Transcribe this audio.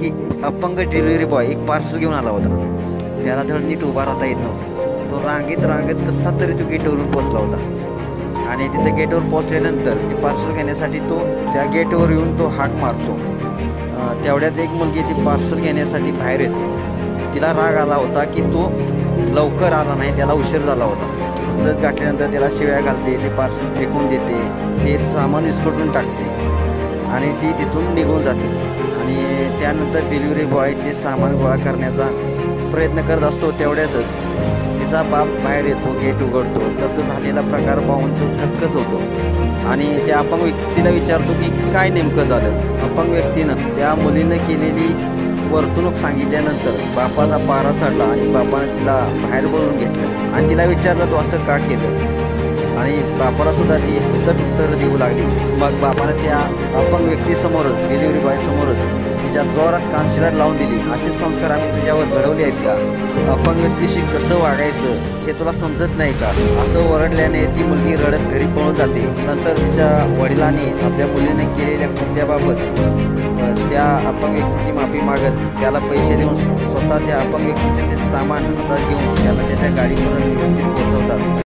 की अपंग delivery boy एक पार्सल घेऊन आला होता. त्याला धड नीट उभा राहता येत नव्हतं. तो रांगेत रांगेत कसा तरी तो गेटवरून पोचला होता. आणि तिथे गेटवर पोचल्यानंतर ते पार्सल घेण्यासाठी तो त्या गेटवर येऊन तो हाक मारतो. तेवढ्यात एक मुलगी ती पार्सल घेण्यासाठी बाहेर येते. तिला राग आला होता की तो लवकर आला नाही त्याला उशीर झाला होता. जत गाठल्यानंतर त्याला शिव्या घालते ते पार्सल फेकून देते ते सामान विस्कटून टाकते. आणि ती तिथून निघून जाते. आणि त्यानंतर डिलिव्हरी बॉय ते सामान गोळा करण्याचा प्रयत्न करत असतो तेवढ्यातच. तिचा बाप बाहेर येतो गेट उघडतो. तर तो झालेला प्रकार पाहून तो थक्कच होतो. आणि त्या अपंग व्यक्तीला विचारतो की काय नेमकं झालं? अपंग व्यक्तीनं त्या मुलीनं केलेली वर्तणूक सांगितल्यानंतर बापाचा पारा चढला आणि बापानं तिला बाहेर बोलून घेतलं. आणि तिला विचारलं तू असं का केलं? आणि बापाला सुद्धा ती उत्तर उत्तर देऊ लागली. मग बापानं त्या अपंग व्यक्तीसमोरच डिलिव्हरी बॉय समोरच तिच्या जोरात कानशिलात लावून दिली. असे संस्कार आम्ही तुझ्यावर घडवले आहेत का? अपंग व्यक्तीशी कसं वागायचं हे तुला समजत नाही का? असं ओरडल्याने ती मुलगी रडत घरी पळून जाते. नंतर तिच्या वडिलांनी आपल्या मुलीने केलेल्या कृत्याबाबत त्या अपंग व्यक्तीची माफी मागत त्याला पैसे देऊन स्वतः त्या अपंग व्यक्तीचे ते सामान हातात घेऊन त्याला त्याच्या गाडीवरून व्यवस्थित पोहोचवतात.